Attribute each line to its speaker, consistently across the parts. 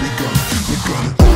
Speaker 1: we got it, we got it.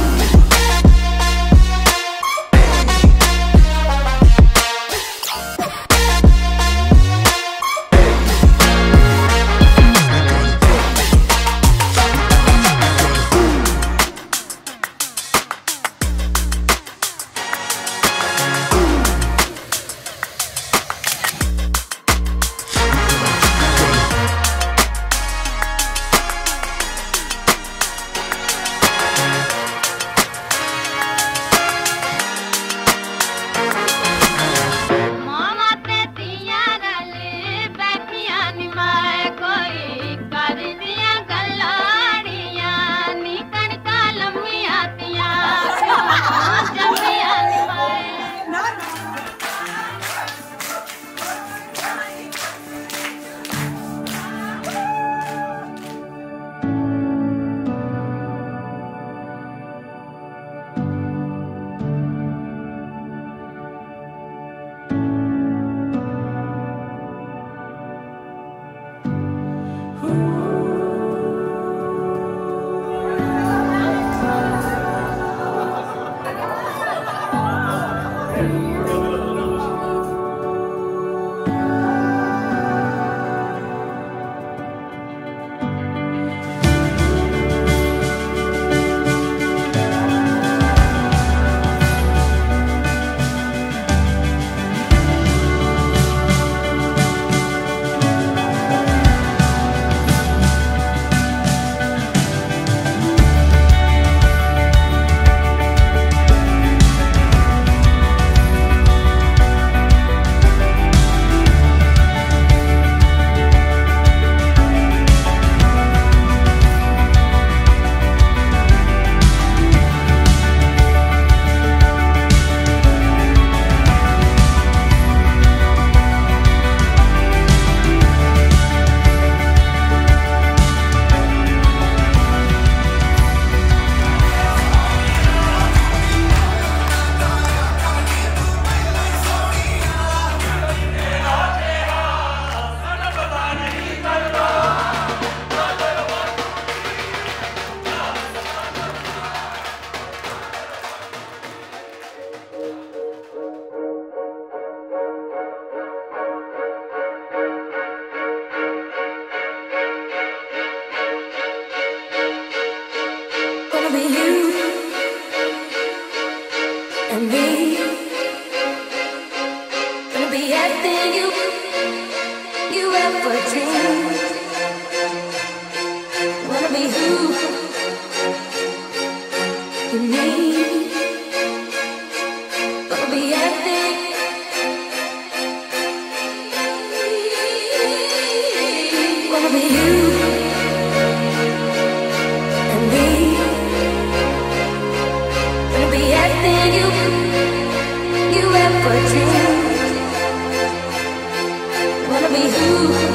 Speaker 2: be you and me. Gonna be everything you ever dreamed. Wanna be who you need. Gonna be everything. Wanna be you. me who